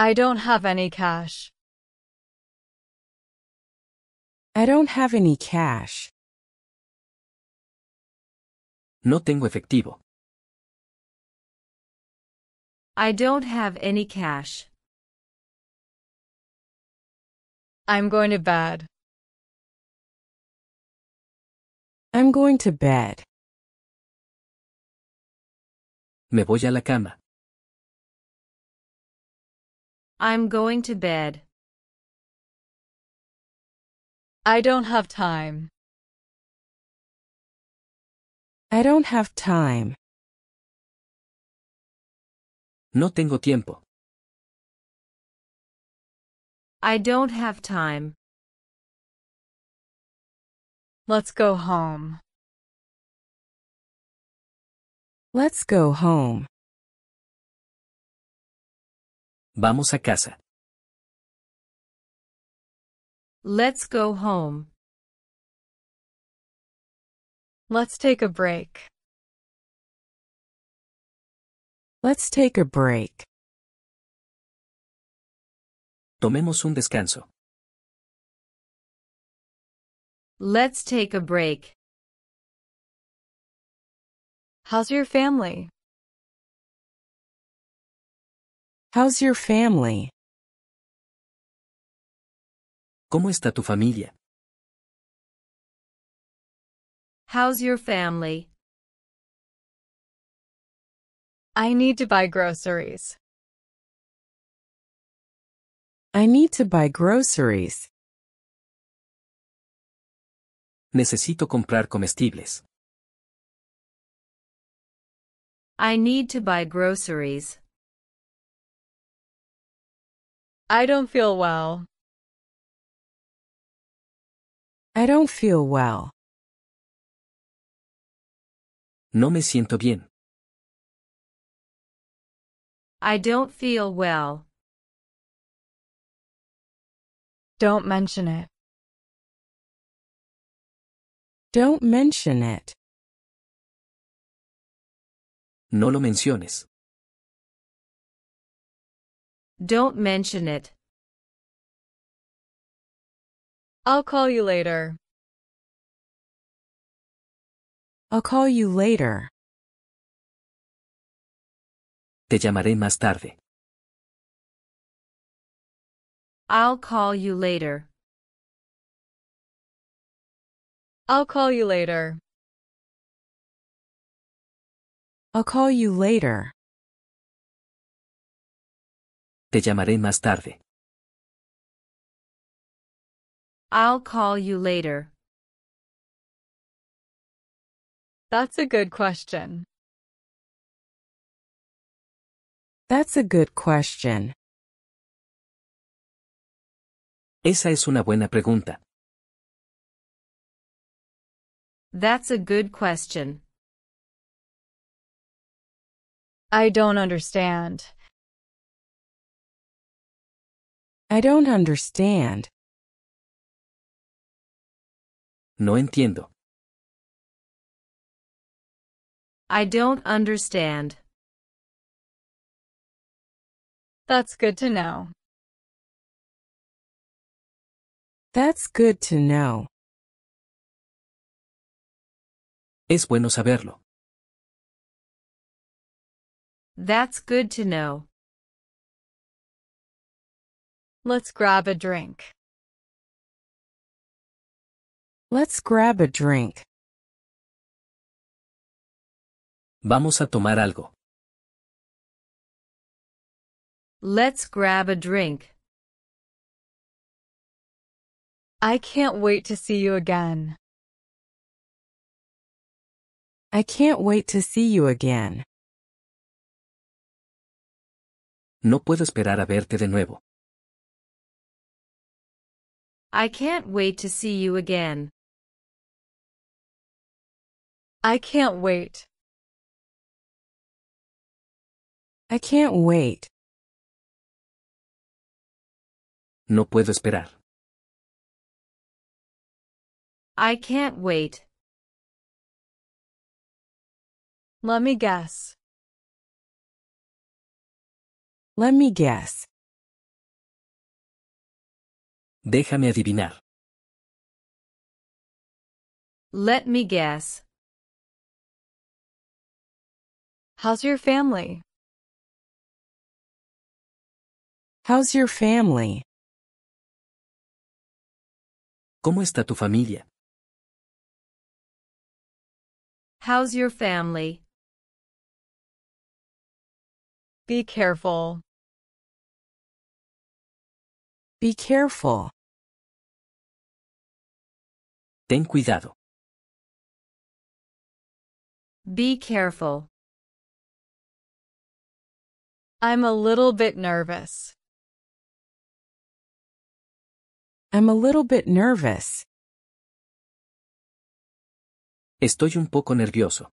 I don't have any cash. I don't have any cash. No tengo efectivo. I don't have any cash. I'm going to bed. I'm going to bed. Me voy a la cama. I'm going to bed. I don't have time. I don't have time. No tengo tiempo. I don't have time. Let's go home. Let's go home. Vamos a casa. Let's go home. Let's take a break. Let's take a break. Tomemos un descanso. Let's take a break. How's your family? How's your family? ¿Cómo está tu familia? How's your family? I need to buy groceries. I need to buy groceries. Necesito comprar comestibles. I need to buy groceries. I don't feel well. I don't feel well. No me siento bien. I don't feel well. Don't mention it. Don't mention it. No lo menciones. Don't mention it. I'll call you later. I'll call you later. Te llamaré más tarde. I'll call you later. I'll call you later. I'll call you later. Te llamaré más tarde. I'll call you later. That's a good question. That's a good question. Esa es una buena pregunta. That's a good question. I don't understand. I don't understand. No entiendo. I don't understand. That's good to know. That's good to know. Es bueno saberlo. That's good to know. Let's grab a drink. Let's grab a drink. Vamos a tomar algo. Let's grab a drink. I can't wait to see you again. I can't wait to see you again. No puedo esperar a verte de nuevo. I can't wait to see you again. I can't wait. I can't wait. No puedo esperar. I can't wait. Let me guess. Let me guess. Déjame adivinar. Let me guess. How's your family? How's your family? ¿Cómo está tu familia? How's your family? Be careful. Be careful. Ten cuidado. Be careful. I'm a little bit nervous. I'm a little bit nervous. Estoy un poco nervioso.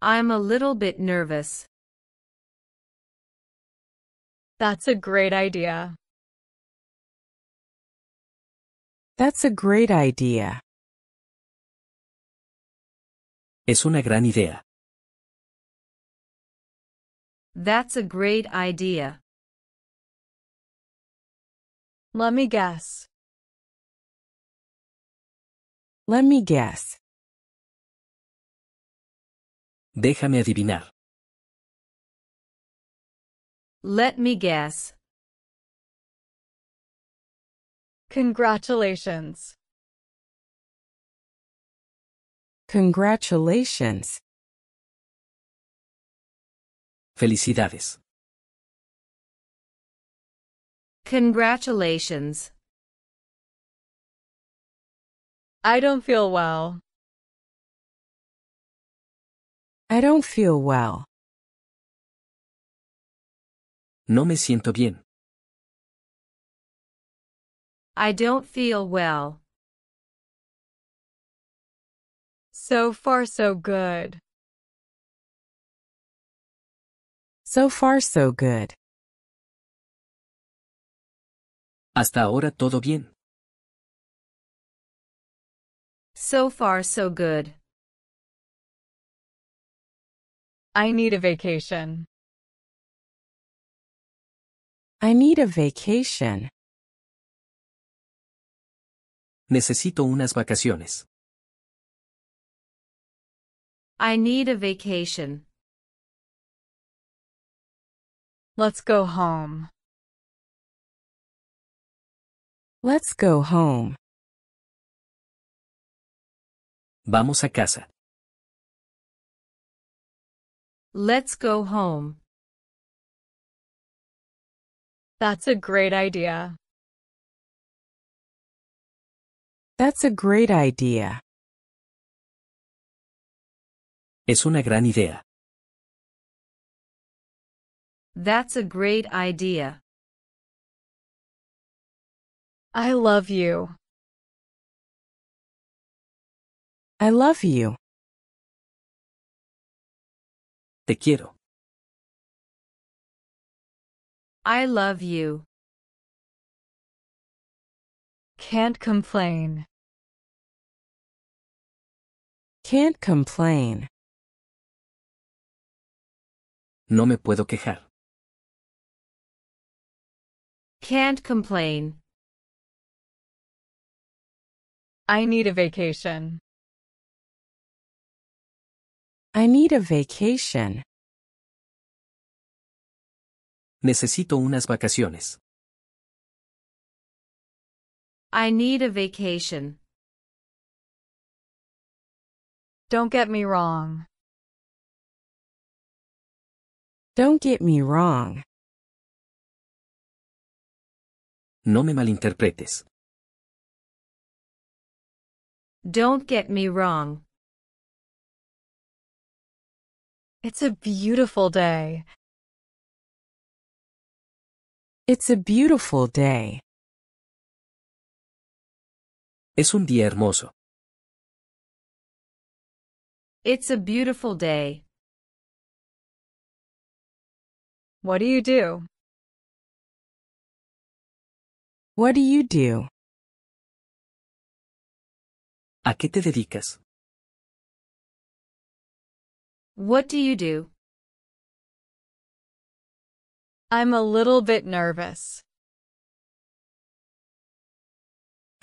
I'm a little bit nervous. That's a great idea. That's a great idea. Es una gran idea. That's a great idea. Let me guess. Let me guess. Déjame adivinar. Let me guess. Congratulations. Congratulations. Felicidades. Congratulations. I don't feel well. I don't feel well. No me siento bien. I don't feel well. So far so good. So far so good. Hasta ahora todo bien. So far so good. I need a vacation. I need a vacation. Necesito unas vacaciones. I need a vacation. Let's go home. Let's go home. Vamos a casa. Let's go home. That's a great idea. That's a great idea. Es una gran idea. That's a great idea. I love you. I love you. Te quiero. I love you. Can't complain. Can't complain. No me puedo quejar. Can't complain. I need a vacation. I need a vacation. Necesito unas vacaciones. I need a vacation. Don't get me wrong. Don't get me wrong. No me malinterpretes. Don't get me wrong. It's a beautiful day. It's a beautiful day. Es un día hermoso. It's a beautiful day. What do you do? What do you do? ¿A qué te dedicas? What do you do? I'm a little bit nervous.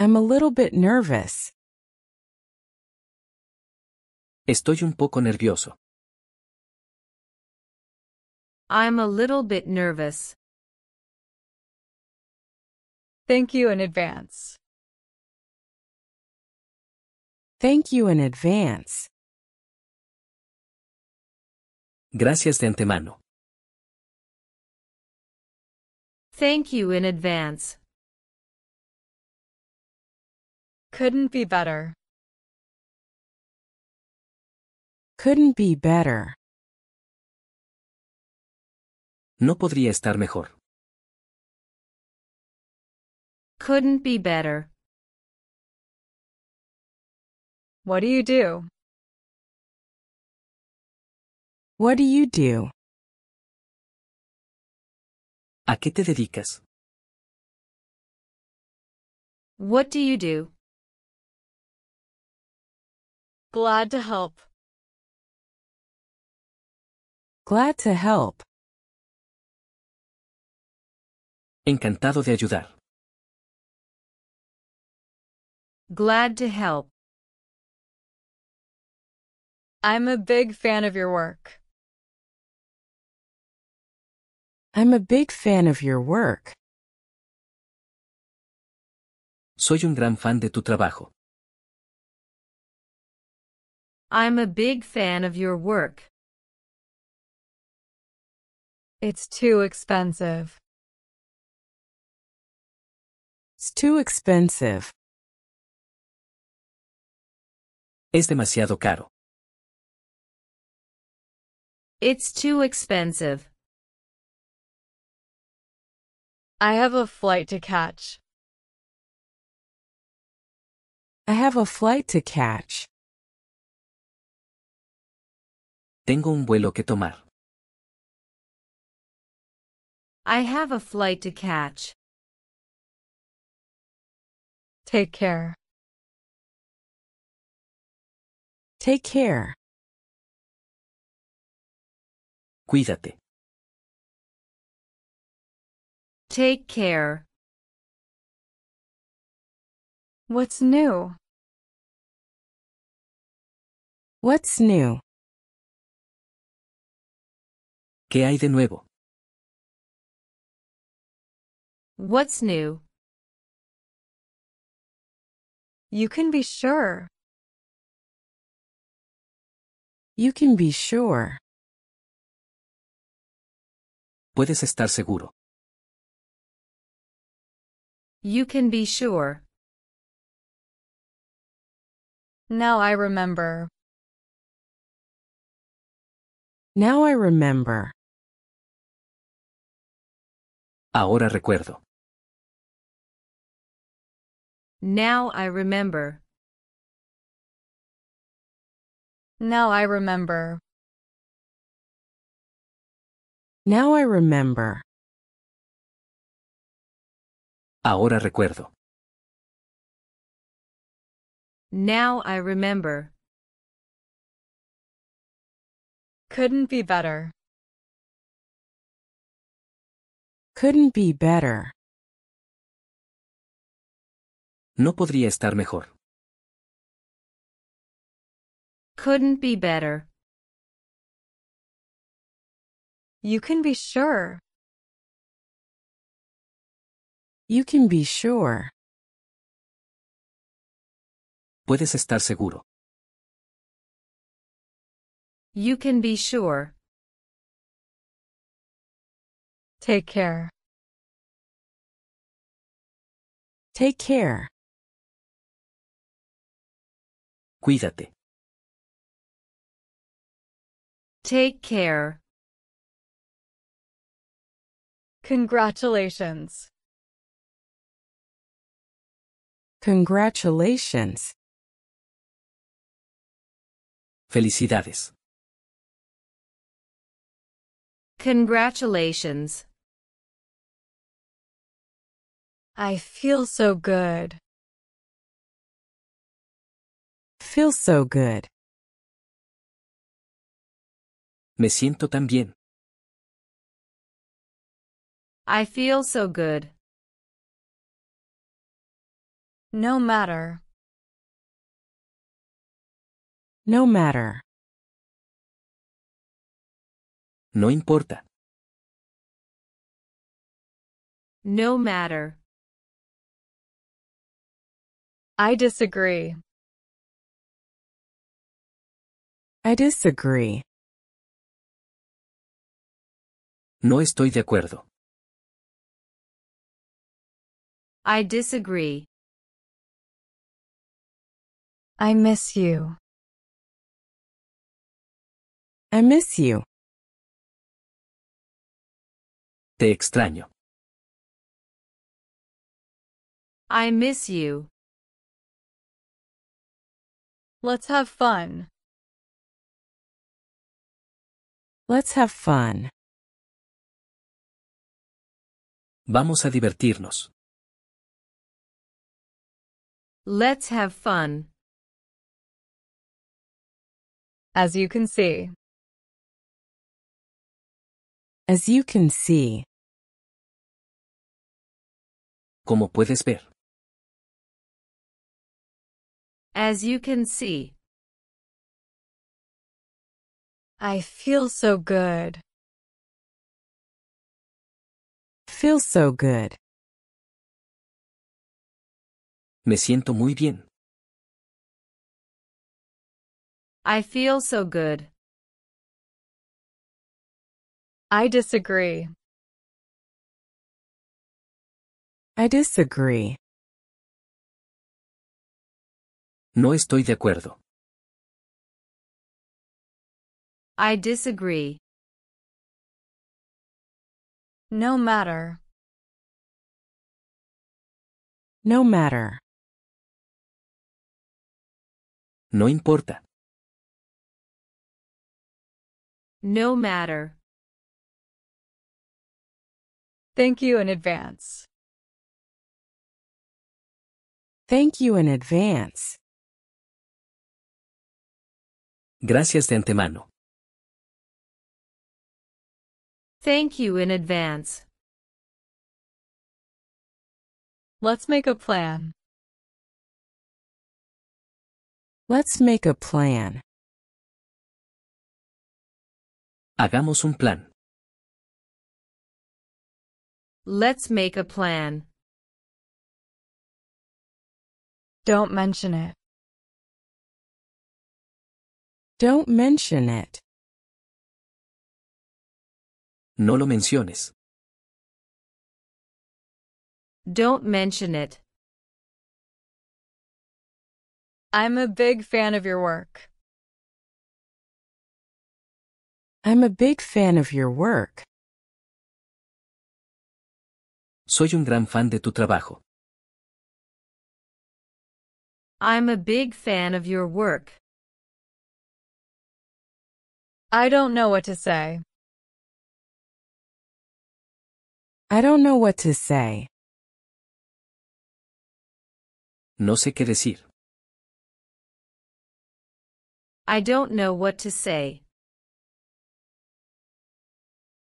I'm a little bit nervous. Estoy un poco nervioso. I'm a little bit nervous. Thank you in advance. Thank you in advance. Gracias de antemano. Thank you in advance. Couldn't be better. Couldn't be better. No podría estar mejor. Couldn't be better. What do you do? What do you do? ¿A qué te dedicas? What do you do? Glad to help. Glad to help. Encantado de ayudar. Glad to help. I'm a big fan of your work. I'm a big fan of your work. Soy un gran fan de tu trabajo. I'm a big fan of your work. It's too expensive. It's too expensive. Es demasiado caro. It's too expensive. I have a flight to catch. I have a flight to catch. Tengo un vuelo que tomar. I have a flight to catch. Take care. Take care. Cuídate. Take care. What's new? What's new? ¿Qué hay de nuevo? What's new? You can be sure. You can be sure. Puedes estar seguro. You can be sure. Now I remember. Now I remember. Ahora recuerdo. Now I remember. Now I remember. Now I remember. Ahora recuerdo. Now I remember. Couldn't be better. Couldn't be better. No podría estar mejor. Couldn't be better. You can be sure. You can be sure. Puedes estar seguro. You can be sure. Take care. Take care. Cuídate. Take care. Congratulations. Congratulations. Felicidades. Congratulations. I feel so good. Feel so good. Me siento tan bien. I feel so good. No matter. No matter. No importa. No matter. I disagree. I disagree. No estoy de acuerdo. I disagree. I miss you. I miss you. Te extraño. I miss you. Let's have fun. Let's have fun. Vamos a divertirnos. Let's have fun. As you can see. As you can see. Como puedes ver. As you can see. I feel so good. Feel so good. Me siento muy bien. I feel so good. I disagree. I disagree. No estoy de acuerdo. I disagree. No matter. No matter. No importa. No matter. Thank you in advance. Thank you in advance. Gracias de antemano. Thank you in advance. Let's make a plan. Let's make a plan. Hagamos un plan. Let's make a plan. Don't mention it. Don't mention it. No lo menciones. Don't mention it. I'm a big fan of your work. I'm a big fan of your work. Soy un gran fan de tu trabajo. I'm a big fan of your work. I don't know what to say. I don't know what to say. No sé qué decir. I don't know what to say.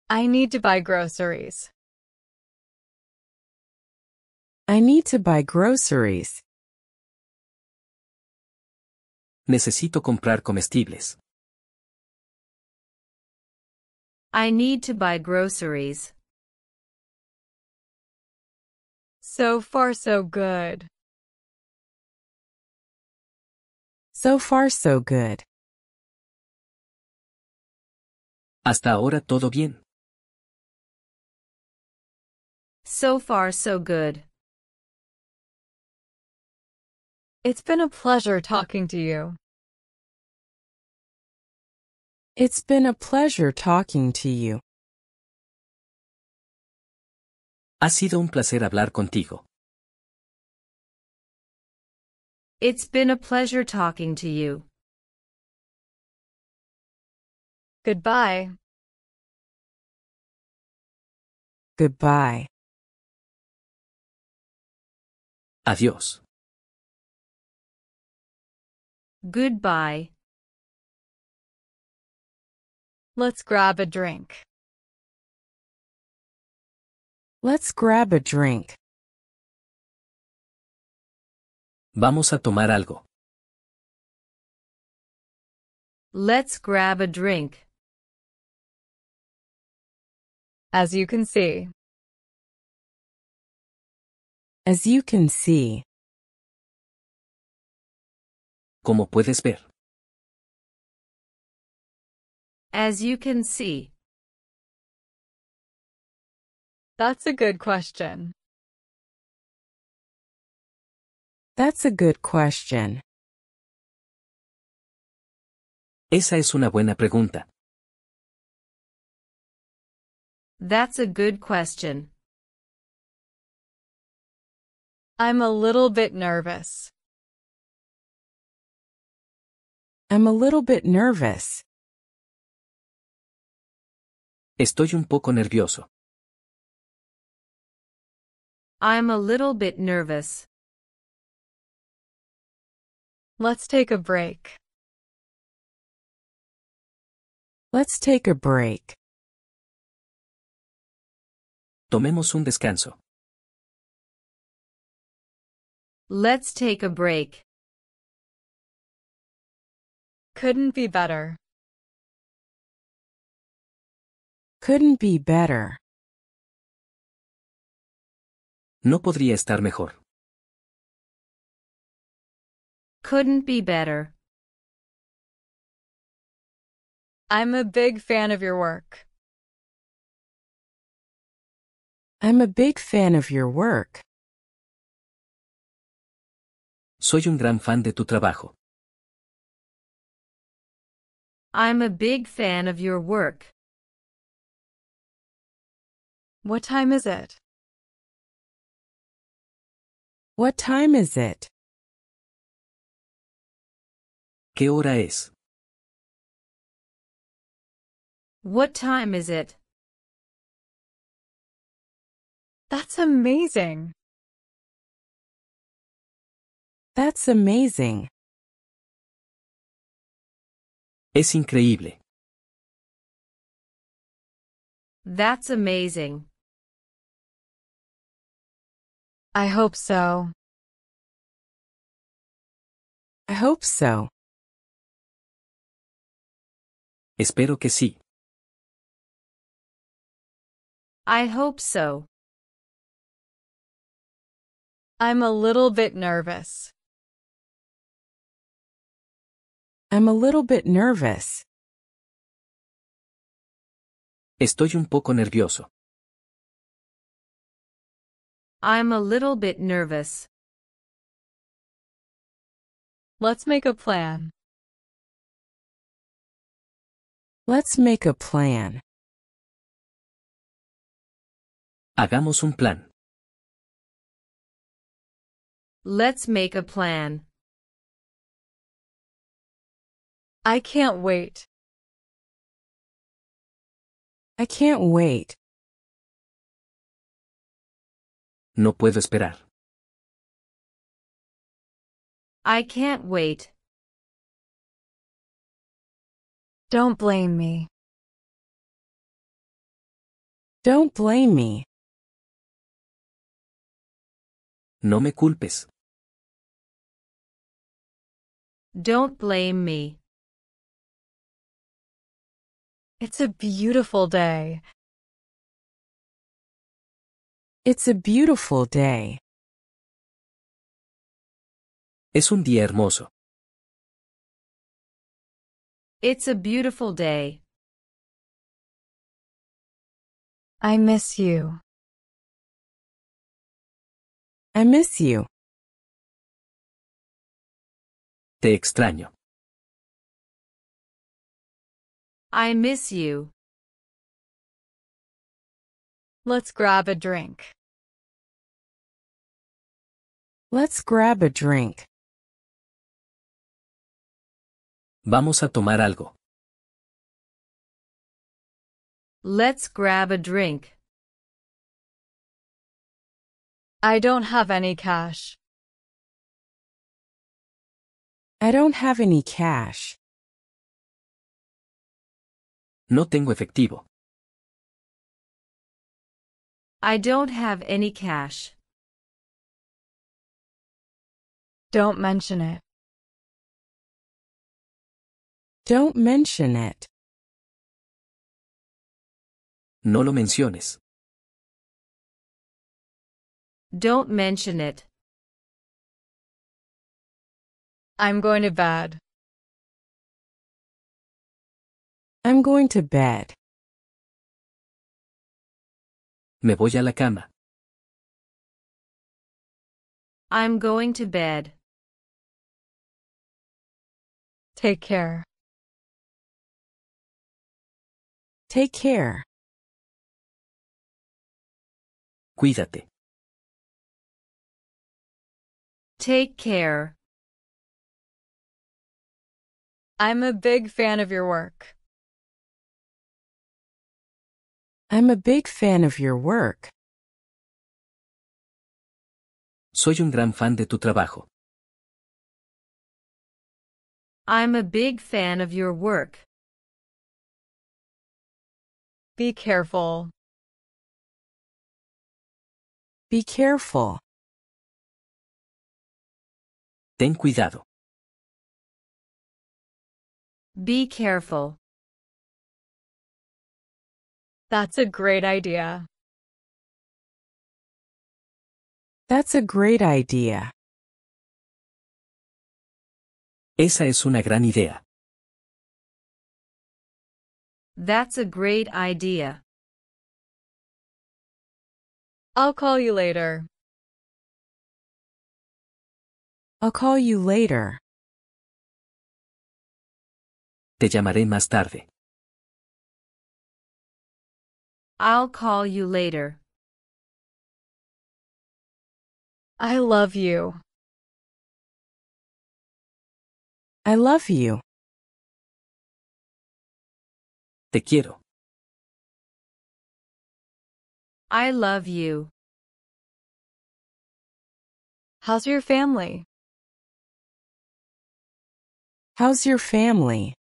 I need to buy groceries. I need to buy groceries. Necesito comprar comestibles. I need to buy groceries. So far so good. So far so good. Hasta ahora todo bien. So far so good. It's been a pleasure talking to you. It's been a pleasure talking to you. Ha sido un placer hablar contigo. It's been a pleasure talking to you. Goodbye. Goodbye. Adiós. Goodbye. Let's grab a drink. Let's grab a drink. Vamos a tomar algo. Let's grab a drink. As you can see, As you can see, Como puedes ver. As you can see. that's a good question. that's a good question. Esa es una buena pregunta. That's a good question. I'm a little bit nervous. I'm a little bit nervous. Estoy un poco nervioso. I'm a little bit nervous. Let's take a break. Let's take a break. Tomemos un descanso. Let's take a break. Couldn't be better. Couldn't be better. No podría estar mejor. Couldn't be better. I'm a big fan of your work. I'm a big fan of your work. Soy un gran fan de tu trabajo. I'm a big fan of your work. What time is it? What time is it? ¿Qué hora es? What time is it? That's amazing. That's amazing. Es increíble. That's amazing. I hope so. I hope so. Espero que sí. I hope so. I'm a little bit nervous. I'm a little bit nervous. Estoy un poco nervioso. I'm a little bit nervous. Let's make a plan. Let's make a plan. Hagamos un plan. Let's make a plan. I can't wait. I can't wait. No puedo esperar. I can't wait. Don't blame me. Don't blame me. No me culpes. Don't blame me. It's a beautiful day. It's a beautiful day. Es un día hermoso. It's a beautiful day. I miss you. I miss you. Te extraño. I miss you. Let's grab a drink. Let's grab a drink. Vamos a tomar algo. Let's grab a drink. I don't have any cash. I don't have any cash. No tengo efectivo. I don't have any cash. Don't mention it. Don't mention it. No lo menciones. Don't mention it. I'm going to bed. I'm going to bed. Me voy a la cama. I'm going to bed. Take care. Take care. Cuídate. Take care. I'm a big fan of your work. I'm a big fan of your work. Soy un gran fan de tu trabajo. I'm a big fan of your work. Be careful. Be careful. Ten cuidado. Be careful. That's a great idea. That's a great idea. Esa es una gran idea. That's a great idea. I'll call you later. I'll call you later. Te llamaré más tarde. I'll call you later. I love you. I love you. Te quiero. I love you. How's your family? How's your family?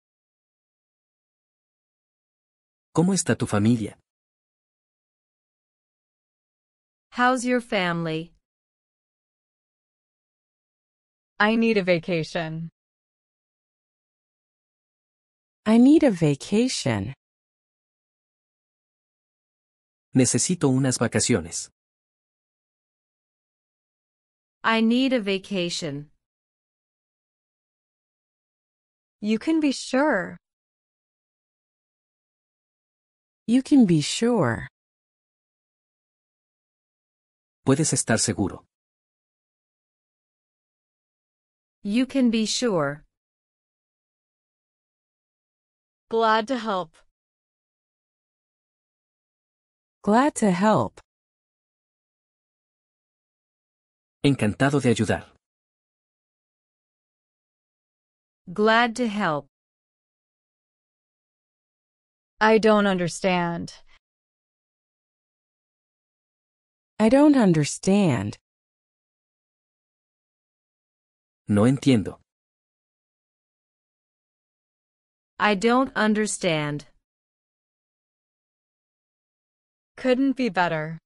¿Cómo está tu familia? How's your family? I need a vacation. I need a vacation. Necesito unas vacaciones. I need a vacation. You can be sure. You can be sure. Puedes estar seguro. You can be sure. Glad to help. Glad to help. Encantado de ayudar. Glad to help. I don't understand. I don't understand. No entiendo. I don't understand. Couldn't be better.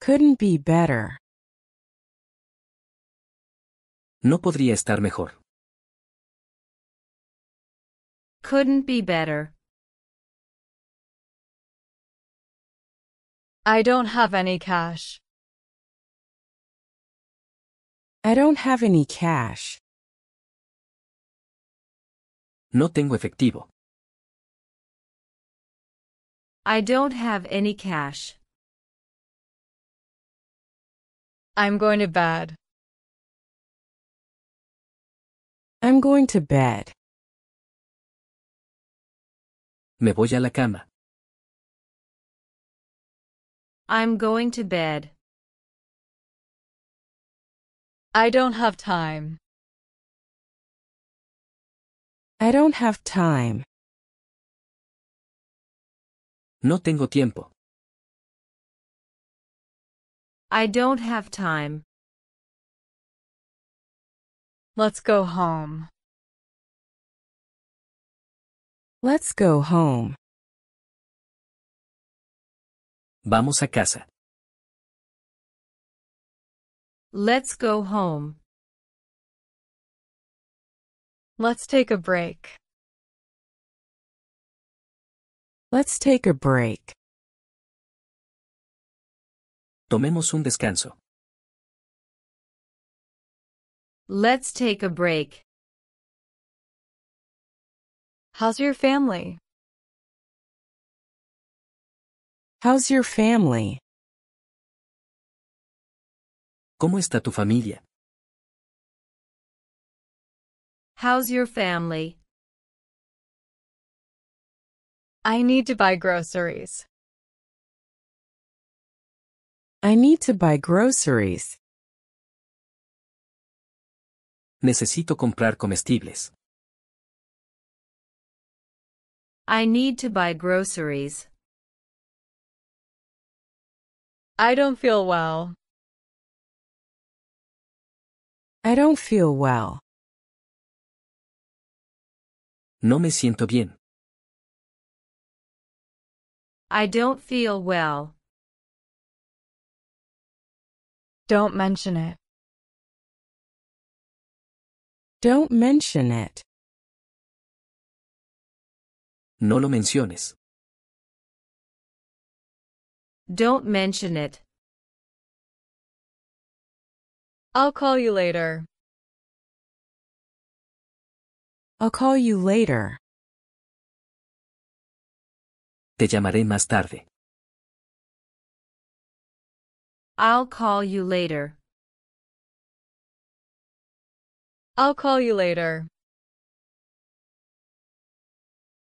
Couldn't be better. No podría estar mejor. Couldn't be better. I don't have any cash. I don't have any cash. No tengo efectivo. I don't have any cash. I'm going to bed. I'm going to bed. Me voy a la cama. I'm going to bed. I don't have time. I don't have time. No tengo tiempo. I don't have time. Let's go home. Let's go home. Vamos a casa. Let's go home. Let's take a break. Let's take a break. Tomemos un descanso. Let's take a break. How's your family? How's your family? ¿Cómo está tu familia? How's your family? I need to buy groceries. I need to buy groceries. Necesito comprar comestibles. I need to buy groceries. I don't feel well. I don't feel well. No me siento bien. I don't feel well. Don't mention it. Don't mention it. No lo menciones. Don't mention it. I'll call you later. I'll call you later. Te llamaré más tarde. I'll call you later. I'll call you later.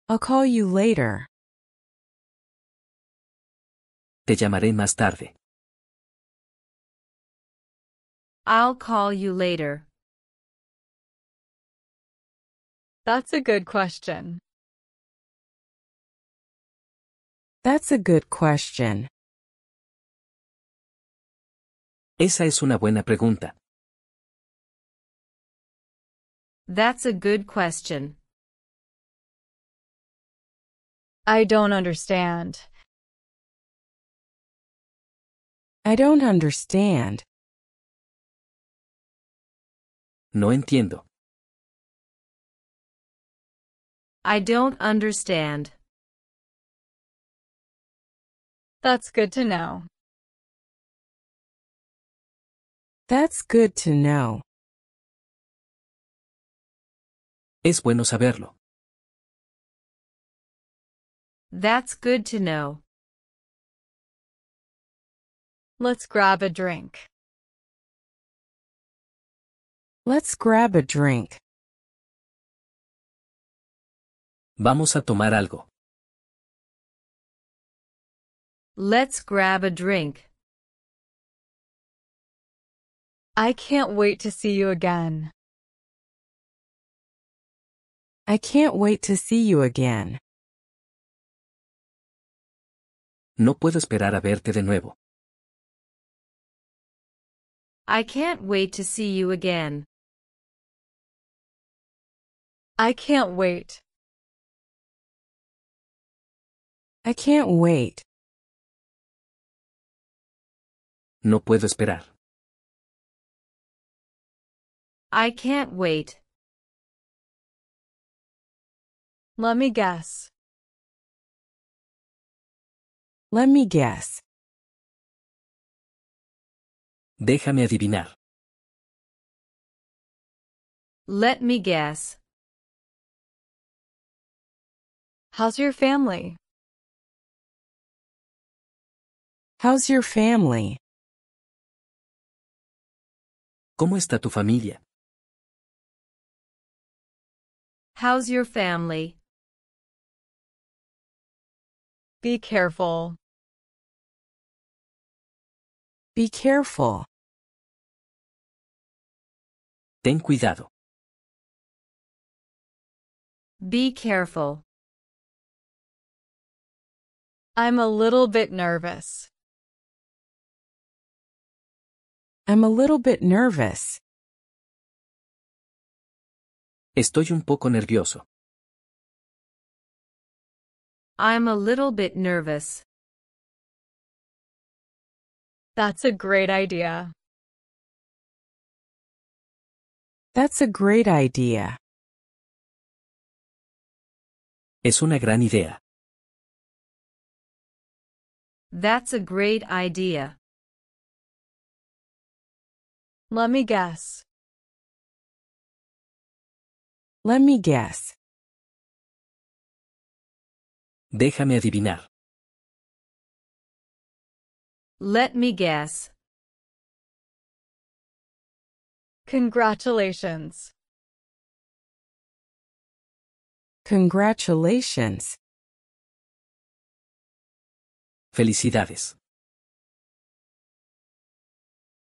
I'll call you later. Te llamaré más tarde. I'll call you later. That's a good question. That's a good question. Esa es una buena pregunta. That's a good question. I don't understand. I don't understand. No entiendo. I don't understand. That's good to know. That's good to know. Es bueno saberlo. That's good to know. Let's grab a drink. Let's grab a drink. Vamos a tomar algo. Let's grab a drink. I can't wait to see you again. I can't wait to see you again. No puedo esperar a verte de nuevo. I can't wait to see you again. I can't wait. I can't wait. No puedo esperar. I can't wait. Let me guess. Let me guess. Déjame adivinar. Let me guess. How's your family? How's your family? ¿Cómo está tu familia? How's your family? Be careful. Be careful. Ten cuidado. Be careful. I'm a little bit nervous. I'm a little bit nervous. Estoy un poco nervioso. I'm a little bit nervous. That's a great idea. That's a great idea. Es una gran idea. That's a great idea. Let me guess. Let me guess. Déjame adivinar. Let me guess. Congratulations. Congratulations. Felicidades.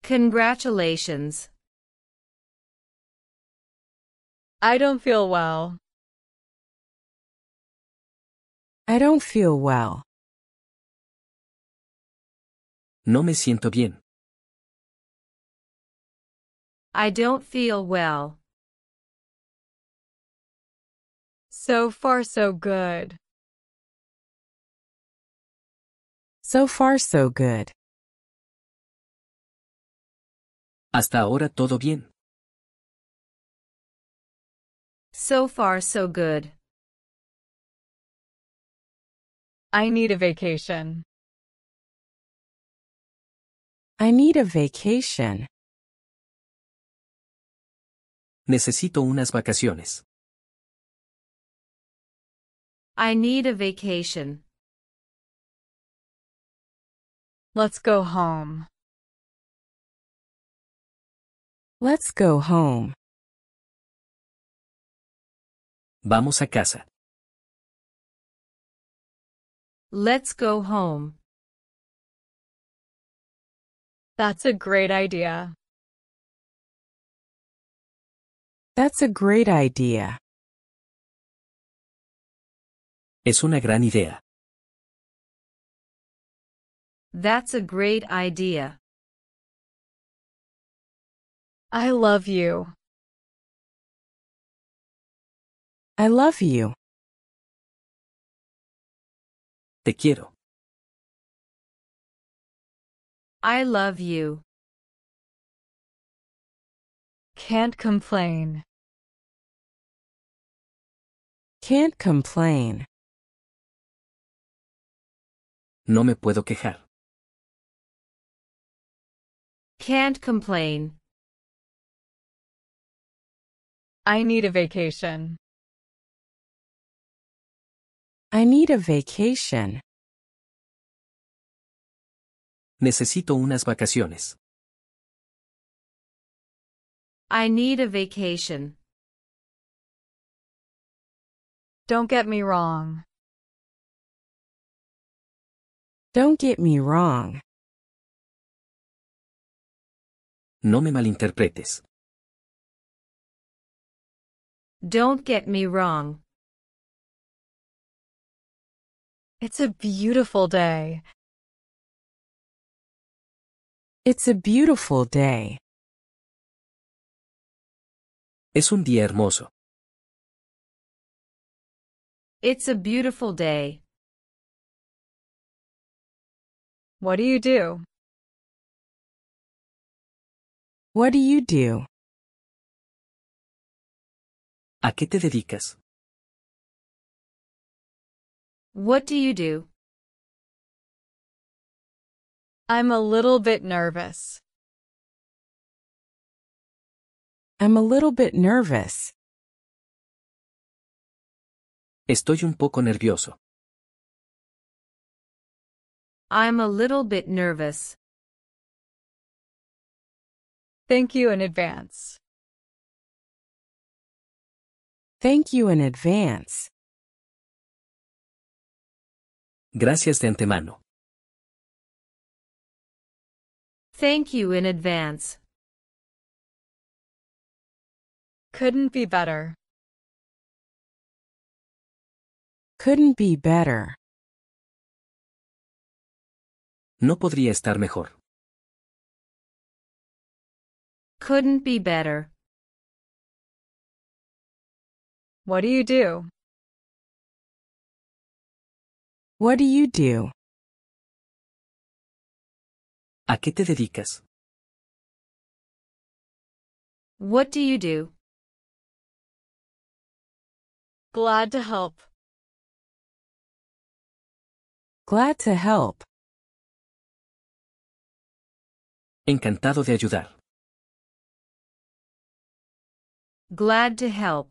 Congratulations. I don't feel well. I don't feel well. No me siento bien. I don't feel well. So far so good. So far so good. Hasta ahora todo bien. So far so good. I need a vacation. I need a vacation. Necesito unas vacaciones. I need a vacation. Let's go home. Let's go home. Vamos a casa. Let's go home. That's a great idea. That's a great idea. Es una gran idea. That's a great idea. I love you. I love you. Te quiero. I love you. Can't complain. Can't complain. No me puedo quejar. Can't complain. I need a vacation. I need a vacation. Necesito unas vacaciones. I need a vacation. Don't get me wrong. Don't get me wrong. No me malinterpretes. Don't get me wrong. It's a beautiful day. It's a beautiful day. Es un día hermoso. It's a beautiful day. What do you do? What do you do? ¿A qué te dedicas? What do you do? I'm a little bit nervous. I'm a little bit nervous. Estoy un poco nervioso. I'm a little bit nervous. Thank you in advance. Thank you in advance. Gracias de antemano. Thank you in advance. Couldn't be better. Couldn't be better. No podría estar mejor. Couldn't be better. What do you do? What do you do? ¿A qué te dedicas? What do you do? Glad to help. Glad to help. Encantado de ayudar. Glad to help.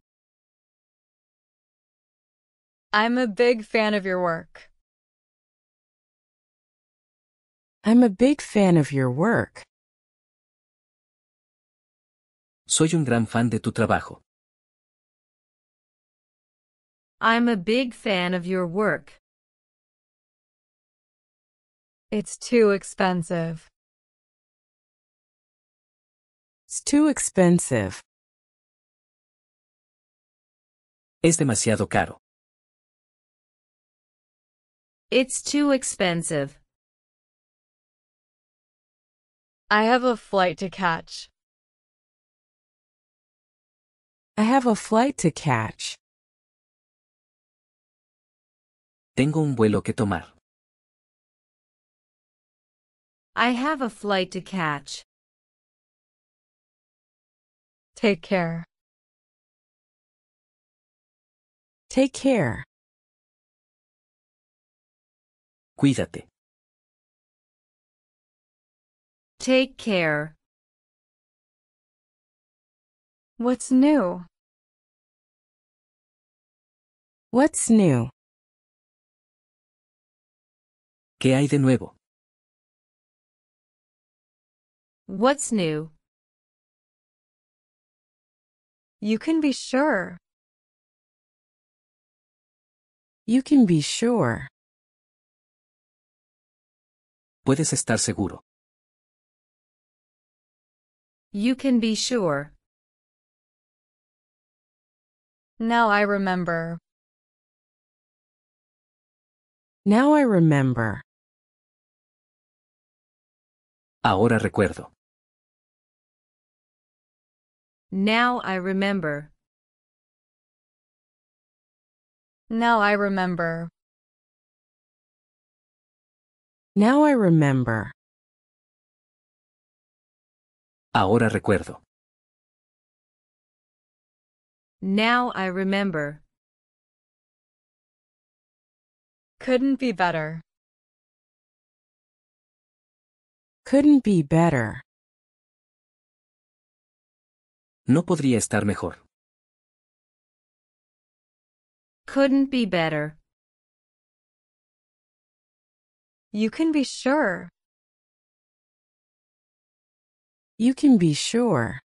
I'm a big fan of your work. I'm a big fan of your work. Soy un gran fan de tu trabajo. I'm a big fan of your work. It's too expensive. It's too expensive. Es demasiado caro. It's too expensive. I have a flight to catch. I have a flight to catch. Tengo un vuelo que tomar. I have a flight to catch. Take care. Take care. Cuídate. Take care. What's new? What's new? ¿Qué hay de nuevo? What's new? You can be sure. You can be sure. Puedes estar seguro. You can be sure. Now I remember. Now I remember. Ahora recuerdo. Now I remember. Now I remember. Now I remember. Ahora recuerdo. Now I remember. Couldn't be better. Couldn't be better. No podría estar mejor. Couldn't be better. You can be sure. You can be sure.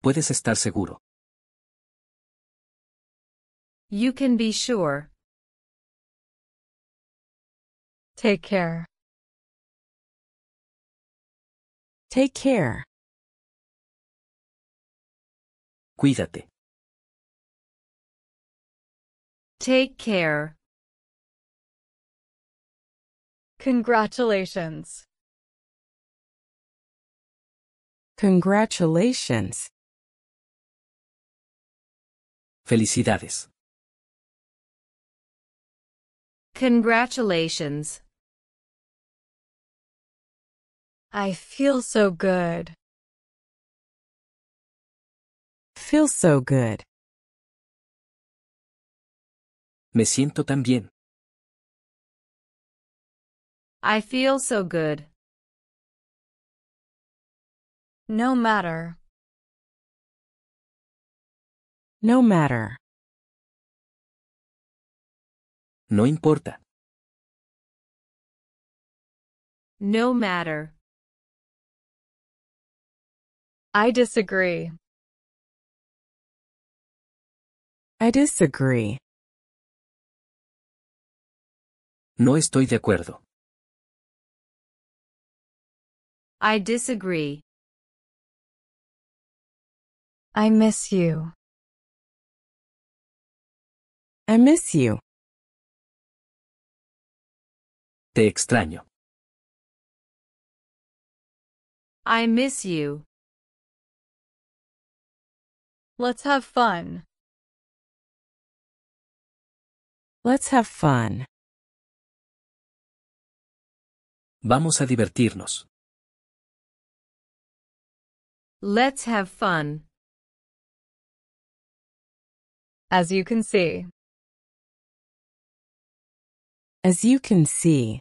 Puedes estar seguro. You can be sure. Take care. Take care. Cuídate. Take care. Congratulations. Congratulations. Felicidades. Congratulations. I feel so good. Feel so good. Me siento tan bien. I feel so good. No matter. No matter. No importa. No matter. I disagree. I disagree. No estoy de acuerdo. I disagree. I miss you. I miss you. Te extraño. I miss you. Let's have fun. Let's have fun. Vamos a divertirnos. Let's have fun. As you can see, As you can see,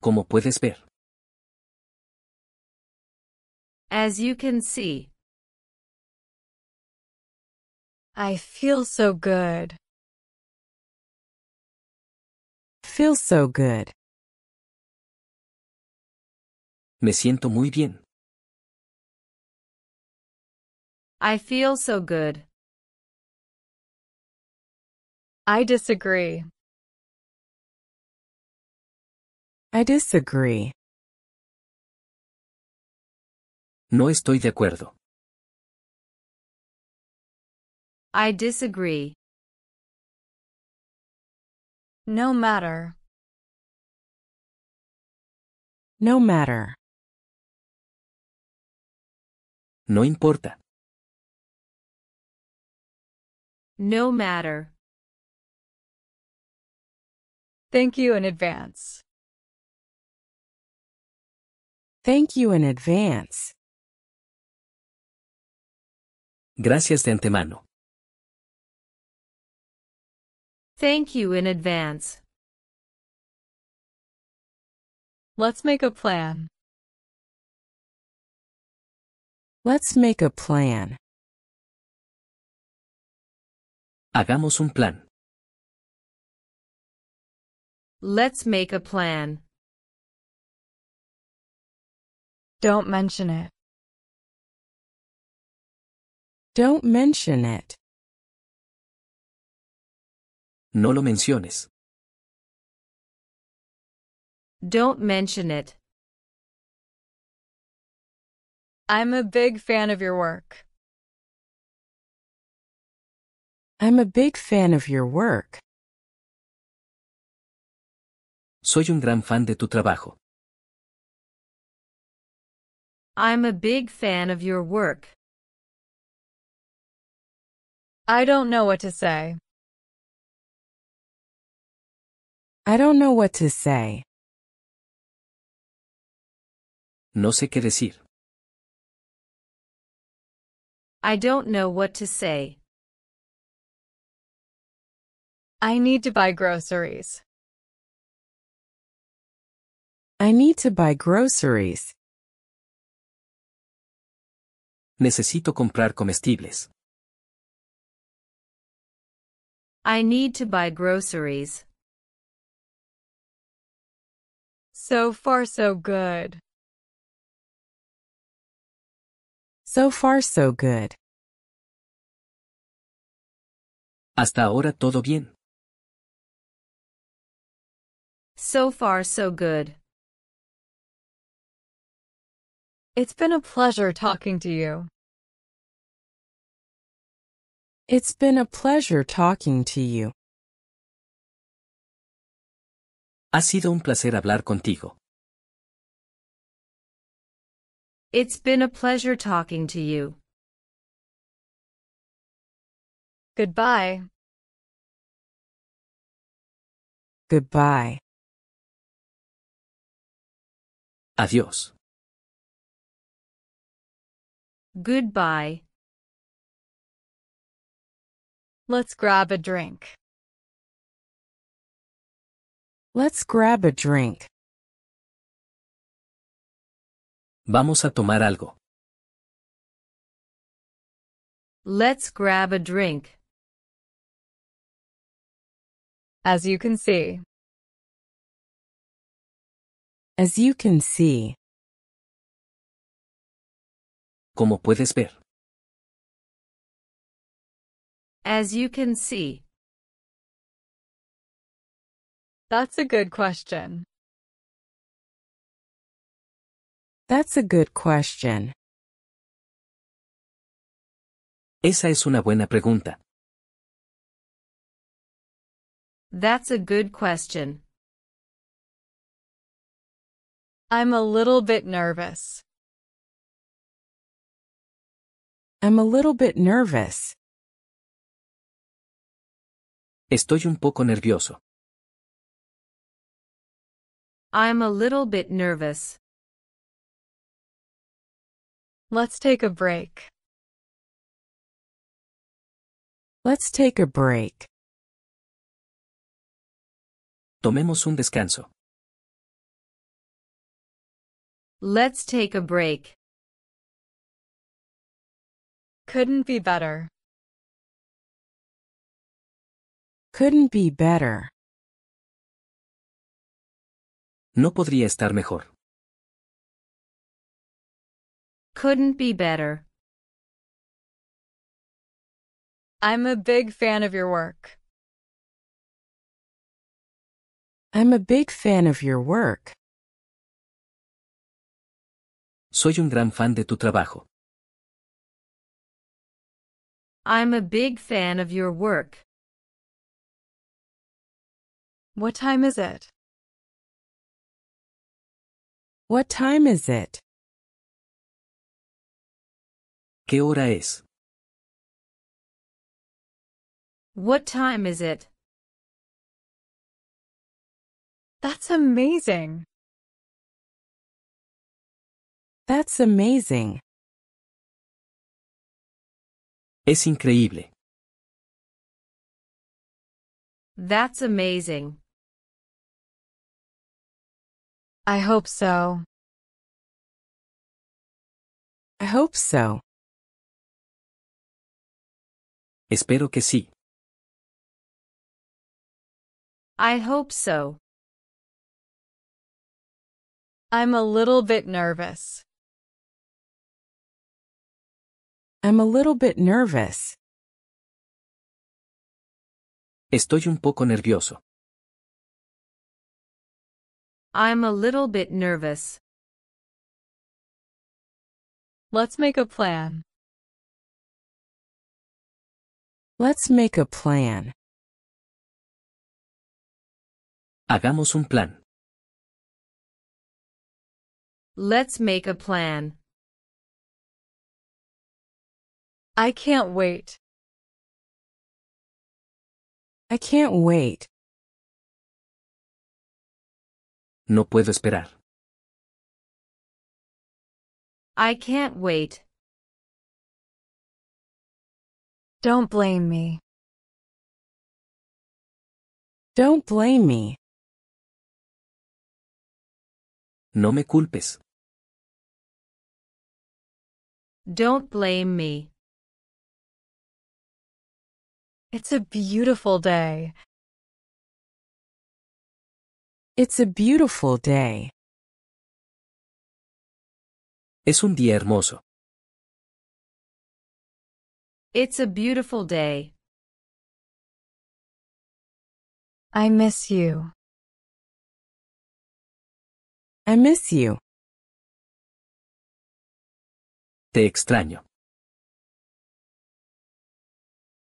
Como puedes ver. As you can see, I feel so good. Feel so good. Me siento muy bien. I feel so good. I disagree. I disagree. No estoy de acuerdo. I disagree. No matter. No matter. No importa. No matter. Thank you in advance. Thank you in advance. Gracias de antemano. Thank you in advance. Let's make a plan. Let's make a plan. Hagamos un plan. Let's make a plan. Don't mention it. Don't mention it. No lo menciones. Don't mention it. I'm a big fan of your work. I'm a big fan of your work. Soy un gran fan de tu trabajo. I'm a big fan of your work. I don't know what to say. I don't know what to say. No sé qué decir. I don't know what to say. I need to buy groceries. I need to buy groceries. Necesito comprar comestibles. I need to buy groceries. So far so good. So far so good. Hasta ahora todo bien. So far so good. It's been a pleasure talking to you. It's been a pleasure talking to you. Ha sido un placer hablar contigo. It's been a pleasure talking to you. Goodbye. Goodbye. Adiós. Goodbye. Let's grab a drink. Let's grab a drink. Vamos a tomar algo. Let's grab a drink. As you can see, As you can see, Como puedes ver. As you can see, that's a good question. that's a good question. Esa es una buena pregunta. that's a good question. I'm a little bit nervous. I'm a little bit nervous. Estoy un poco nervioso. I'm a little bit nervous. Let's take a break. Let's take a break. Tomemos un descanso. Let's take a break. Couldn't be better. Couldn't be better. No podría estar mejor. Couldn't be better. I'm a big fan of your work. I'm a big fan of your work. Soy un gran fan de tu trabajo. I'm a big fan of your work. What time is it? What time is it? ¿Qué hora es? What time is it? That's amazing. That's amazing. Es increíble. That's amazing. I hope so. I hope so. Espero que sí. I hope so. I'm a little bit nervous. I'm a little bit nervous. Estoy un poco nervioso. I'm a little bit nervous. Let's make a plan. Let's make a plan. Hagamos un plan. Let's make a plan. I can't wait. I can't wait. No puedo esperar. I can't wait. Don't blame me. Don't blame me. No me culpes. Don't blame me. It's a beautiful day. It's a beautiful day. Es un día hermoso. It's a beautiful day. I miss you. I miss you. Te extraño.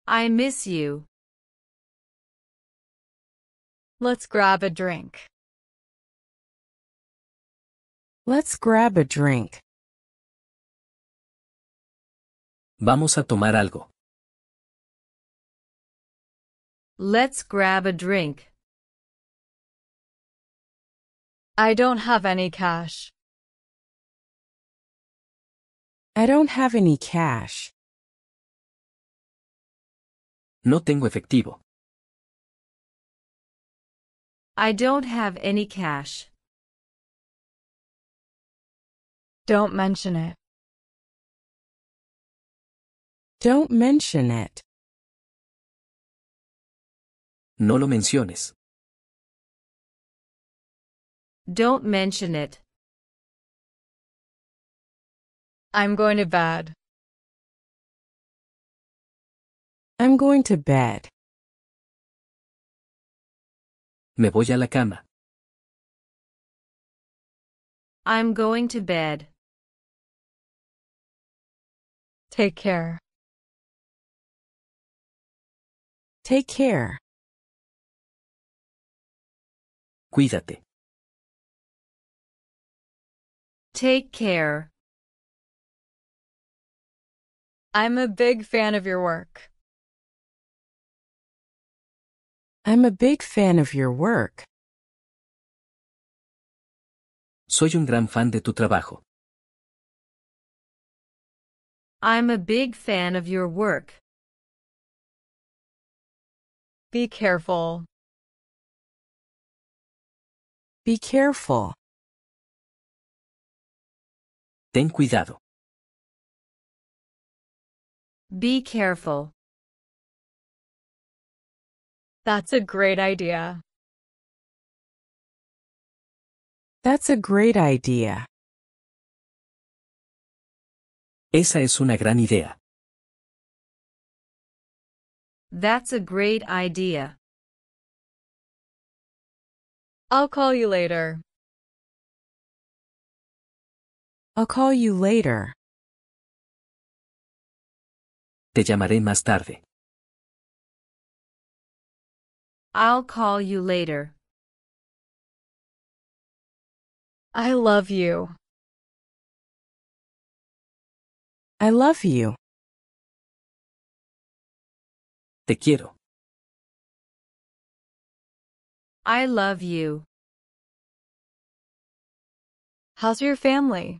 I miss you. Let's grab a drink. Let's grab a drink. Vamos a tomar algo. Let's grab a drink. I don't have any cash. I don't have any cash. No tengo efectivo. I don't have any cash. Don't mention it. Don't mention it. No lo menciones. Don't mention it. I'm going to bed. I'm going to bed. Me voy a la cama. I'm going to bed. Take care. Take care. Cuídate. Take care. I'm a big fan of your work. I'm a big fan of your work. Soy un gran fan de tu trabajo. I'm a big fan of your work. Be careful. Be careful. Ten cuidado. Be careful. That's a great idea. That's a great idea. Esa es una gran idea. That's a great idea. I'll call you later. I'll call you later. Te llamaré más tarde. I'll call you later. I love you. I love you. Te quiero. I love you. How's your family?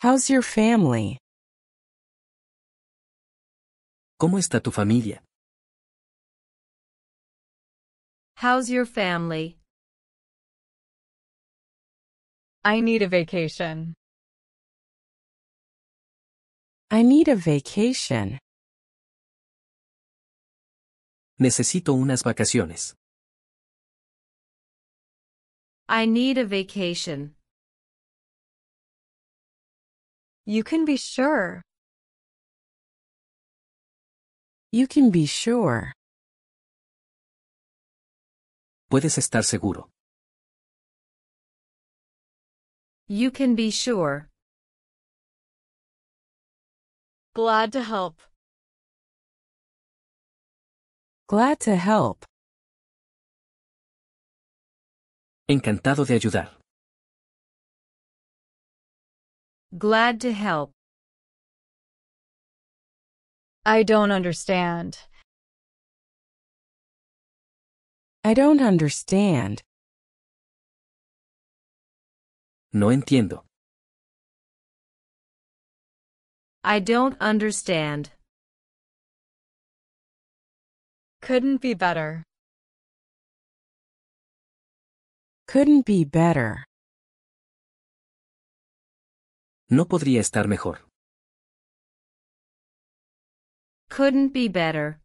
How's your family? ¿Cómo está tu familia? How's your family? I need a vacation. I need a vacation. Necesito unas vacaciones. I need a vacation. You can be sure. You can be sure. Puedes estar seguro. You can be sure. Glad to help. Glad to help. Encantado de ayudar. Glad to help. I don't understand. I don't understand. No entiendo. I don't understand. Couldn't be better. Couldn't be better. No podría estar mejor. Couldn't be better.